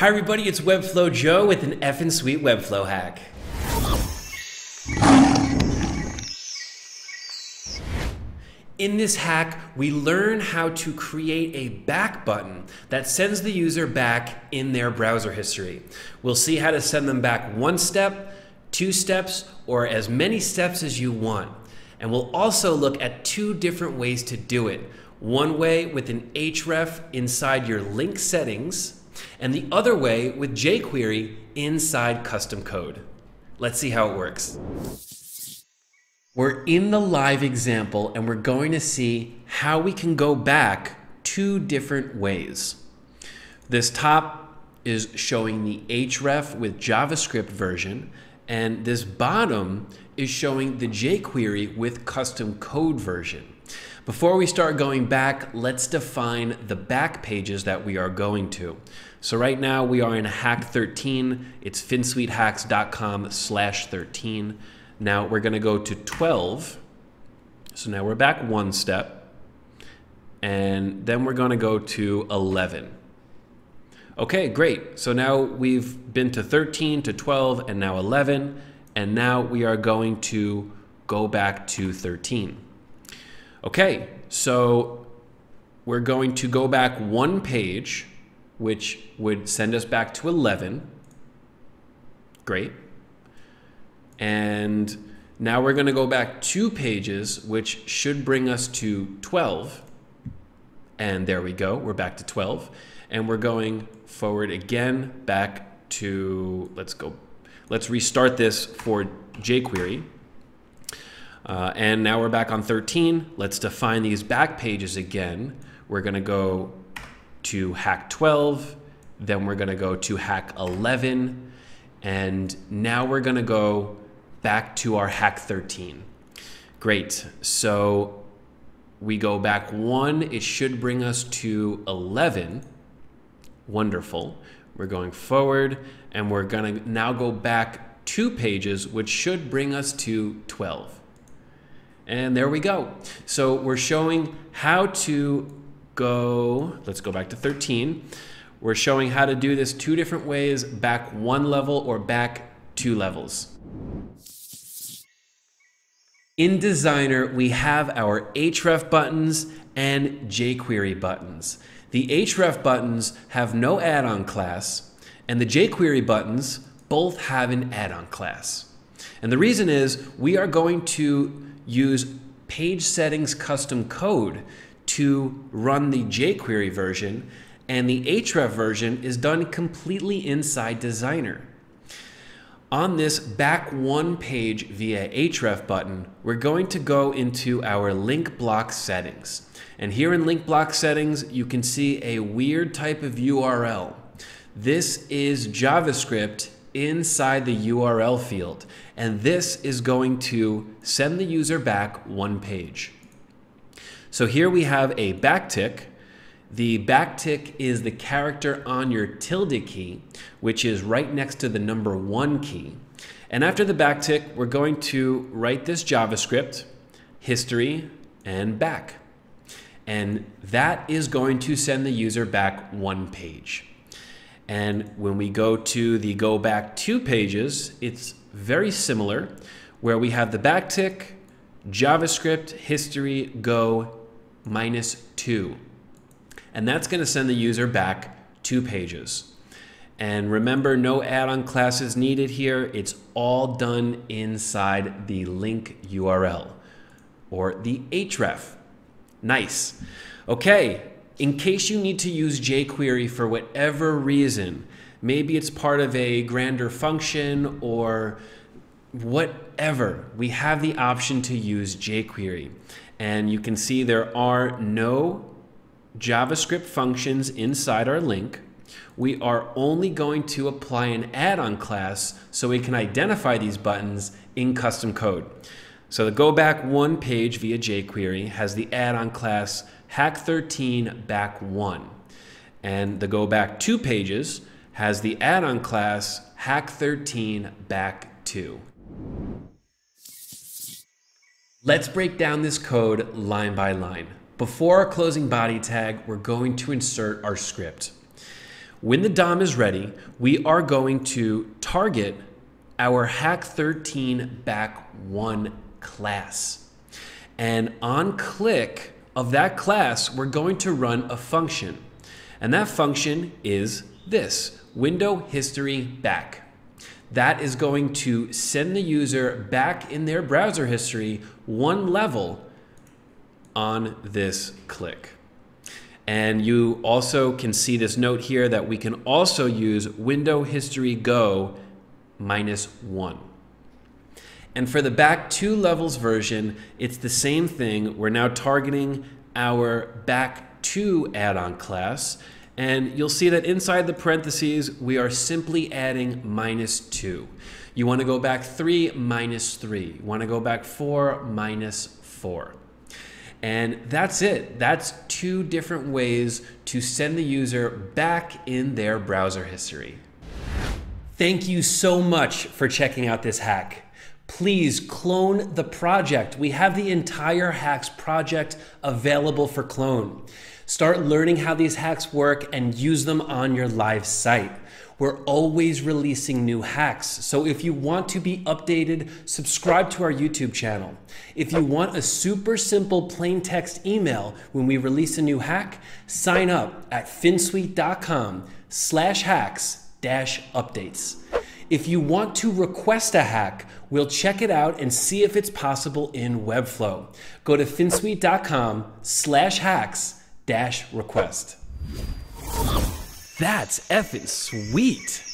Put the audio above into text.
Hi everybody, it's Webflow Joe with an effing sweet Webflow hack. In this hack, we learn how to create a back button that sends the user back in their browser history. We'll see how to send them back one step, two steps, or as many steps as you want. And we'll also look at two different ways to do it. One way with an href inside your link settings, and the other way with jQuery inside custom code. Let's see how it works. We're in the live example and we're going to see how we can go back two different ways. This top is showing the href with JavaScript version and this bottom is showing the jQuery with custom code version. Before we start going back, let's define the back pages that we are going to. So right now we are in hack 13. It's finsweethacks.com slash 13. Now we're going to go to 12. So now we're back one step. And then we're going to go to 11. Okay, great. So now we've been to 13 to 12 and now 11. And now we are going to go back to 13. Okay, so we're going to go back one page, which would send us back to 11. Great. And now we're going to go back two pages, which should bring us to 12. And there we go, we're back to 12. And we're going forward again back to, let's go, let's restart this for jQuery. Uh, and now we're back on 13. Let's define these back pages again. We're going to go to hack 12, then we're going to go to hack 11, and now we're going to go back to our hack 13. Great. So we go back one, it should bring us to 11. Wonderful. We're going forward, and we're going to now go back two pages, which should bring us to 12. And there we go. So we're showing how to go, let's go back to 13. We're showing how to do this two different ways, back one level or back two levels. In Designer, we have our href buttons and jQuery buttons. The href buttons have no add-on class, and the jQuery buttons both have an add-on class. And the reason is we are going to use page settings custom code to run the jQuery version, and the href version is done completely inside Designer. On this back one page via href button, we're going to go into our link block settings. And here in link block settings, you can see a weird type of URL. This is JavaScript inside the URL field. And this is going to send the user back one page. So here we have a backtick. The backtick is the character on your tilde key, which is right next to the number one key. And after the backtick, we're going to write this JavaScript, history, and back. And that is going to send the user back one page. And when we go to the go back two pages, it's very similar where we have the backtick, JavaScript, history, go, minus two. And that's going to send the user back two pages. And remember, no add-on classes needed here. It's all done inside the link URL or the href. Nice. Okay, in case you need to use jQuery for whatever reason, maybe it's part of a grander function or whatever, we have the option to use jQuery. And you can see there are no JavaScript functions inside our link. We are only going to apply an add-on class so we can identify these buttons in custom code. So the go back one page via jQuery has the add-on class hack13 back 1. And the go back two pages has the add-on class hack13 back 2. Let's break down this code line by line. Before our closing body tag, we're going to insert our script. When the DOM is ready, we are going to target our Hack 13 back one class. And on click of that class, we're going to run a function. And that function is this, window history back. That is going to send the user back in their browser history one level on this click. And you also can see this note here that we can also use window history go minus one. And for the back two levels version, it's the same thing. We're now targeting our back two add-on class. And you'll see that inside the parentheses, we are simply adding minus two. You wanna go back three, minus three. You wanna go back four, minus four. And that's it. That's two different ways to send the user back in their browser history. Thank you so much for checking out this hack. Please clone the project. We have the entire hacks project available for clone. Start learning how these hacks work and use them on your live site. We're always releasing new hacks. So if you want to be updated, subscribe to our YouTube channel. If you want a super simple plain text email when we release a new hack, sign up at finsweet.com slash hacks dash updates. If you want to request a hack, we'll check it out and see if it's possible in Webflow. Go to finsweet.com slash hacks dash request. That's effing sweet.